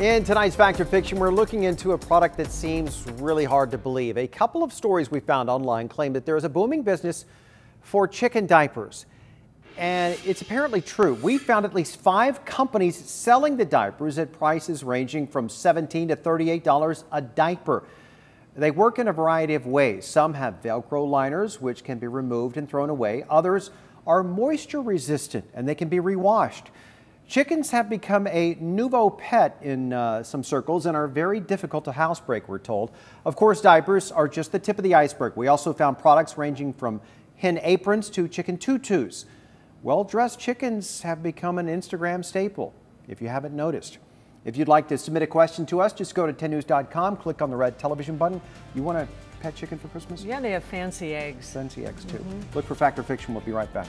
In tonight's Fact or Fiction, we're looking into a product that seems really hard to believe. A couple of stories we found online claim that there is a booming business for chicken diapers. And it's apparently true. We found at least five companies selling the diapers at prices ranging from 17 to $38 a diaper. They work in a variety of ways. Some have Velcro liners, which can be removed and thrown away. Others are moisture resistant and they can be rewashed. Chickens have become a nouveau pet in uh, some circles and are very difficult to housebreak, we're told. Of course, diapers are just the tip of the iceberg. We also found products ranging from hen aprons to chicken tutus. Well-dressed chickens have become an Instagram staple, if you haven't noticed. If you'd like to submit a question to us, just go to 10news.com, click on the red television button. You want a pet chicken for Christmas? Yeah, they have fancy eggs. Fancy eggs, too. Mm -hmm. Look for Fact or Fiction. We'll be right back.